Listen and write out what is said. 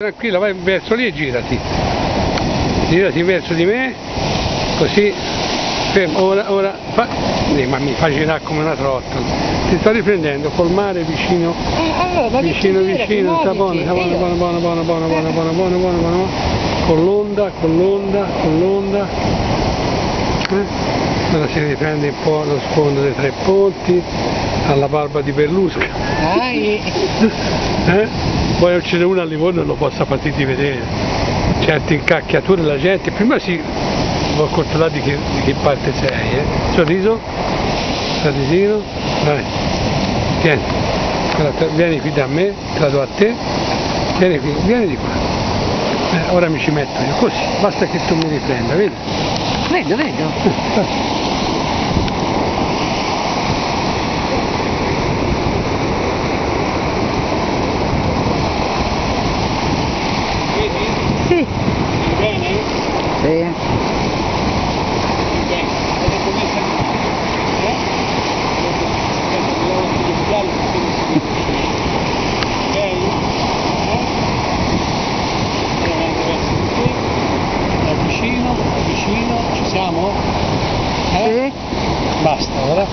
Tranquilla, vai verso lì e girati. Girati verso di me, così. Fermo, ora, ora, fa... eh, ma mi fa girare come una trottola. Ti sto riprendendo col mare vicino, Eh, allora, vicino, vicino, sta buono, sta buono, buono, buono, buono, buono, buono, buono, buono, buono, buono, con l'onda, con l'onda, con l'onda. Eh? Ora si riprende un po' lo sfondo dei tre ponti, alla barba di Berlusca. Eh? Poi uccide uno a Livorno e lo possa farti di vedere. Certe incacchiature la gente, prima si vuoi controllare di che, di che parte sei, eh? Sorriso, sorrisino, vai, vieni, vieni qui da me, te la do a te, vieni qui, vieni di qua. Eh, ora mi ci metto io, così, basta che tu mi riprenda, vedi? vedo, vedo. basta, ¿verdad?